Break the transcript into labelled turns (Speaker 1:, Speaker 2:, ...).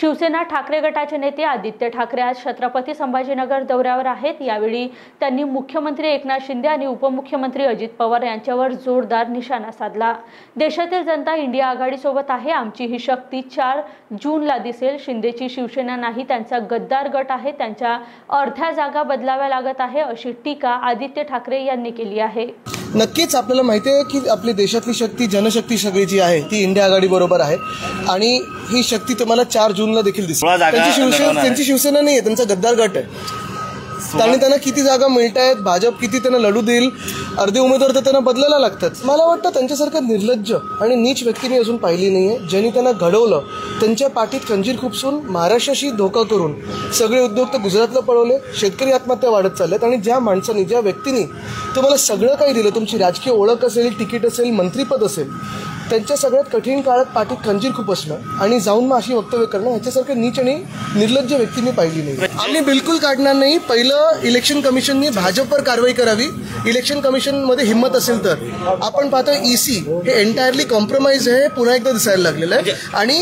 Speaker 1: शिवसेना ठाकरे गटाचे नेते आदित्य ठाकरे आज छत्रपती संभाजीनगर दौऱ्यावर आहेत. यावेळी त्यांनी मुख्यमंत्री एकनाथ शिंदे आणि उपमुख्यमंत्री अजित पवार यांच्यावर जोरदार निशाणा साधला. देशातील जनता इंडिया आघाडीसोबत आहे. आमची ही शक्ती चार जूनला दिसेल. शिंदेची शिवसेना नाही त्यांचा गद्दार गट आहे. त्यांच्या अर्ध्या जागा बदलाव्या लागत आहे अशी टीका आदित्य ठाकरे यांनी केली आहे.
Speaker 2: नक्कीच आपल्याला माहिती आहे की आपली देशातली शक्ती जनशक्ती सगळी जी आहे ती इंडिया आघाडी बरोबर आहे. आणि ही शक्ती तुम्हाला चार जूनला देखील दिसते त्यांची शिवसेना. त्यांची शिवसेना नाही आहे त्यांचा गद्दार गट आहे. त्याने त्यांना किती जागा मिळत आहेत भाजप किती त्यांना लढू देईल अर्धे उमेदवार तर त्यांना बदलायला लागतात. मला वाटतं त्यांच्यासारखं निर्लज्ज आणि नीच व्यक्ती मी अजून पाहिली नाहीये ज्यांनी त्यांना घडवलं. त्यांच्या पाठीत खंजीर खुपसून महाराष्ट्राशी धोका करून सगळे उद्योग तर गुजरातला पळवले शेतकरी आत्महत्या वाढत चालल्यात आणि ज्या माणसाने ज्या व्यक्तीने तुम्हाला सगळं काही दिलं तुमची राजकीय ओळख असेल तिकीट असेल मंत्रीपद असेल त्यांच्या सगळ्यात कठीण काळात पाठीत खंजीर खूप असणं आणि जाऊन मग अशी वक्तव्य करणं ह्याच्यासारखं नीच आणि निर्लज्ज व्यक्ती मी पाहिली नाही आम्ही बिलकुल काढणार नाही. पहिलं इलेक्शन कमिशननी भाजपवर कारवाई करावी. इलेक्शन कमिशनमध्ये हिंमत असेल तर. आपण पाहतो ईसी हे एंटायरली कॉम्प्रोमाइज आहे पुन्हा एकदा दिसायला लागलेलं आहे. आणि